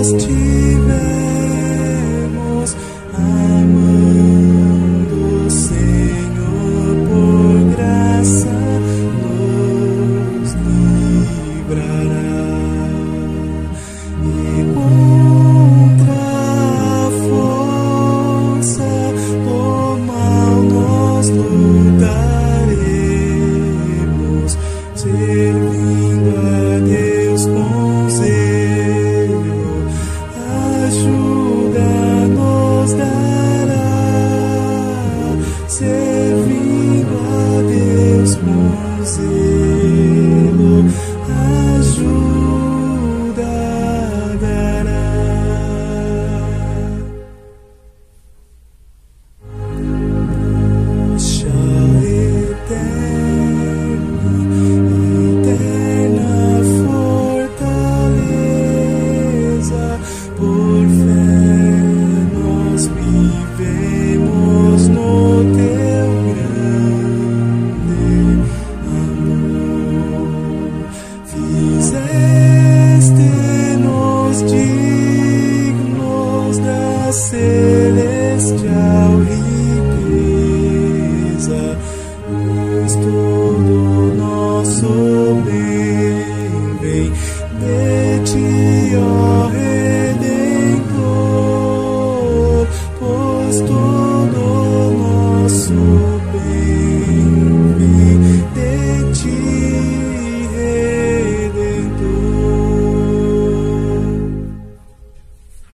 past you. fazê-lo. Ajuda dará. Chão eterno, eterna fortaleza por fé. celestial riqueza nos tornou.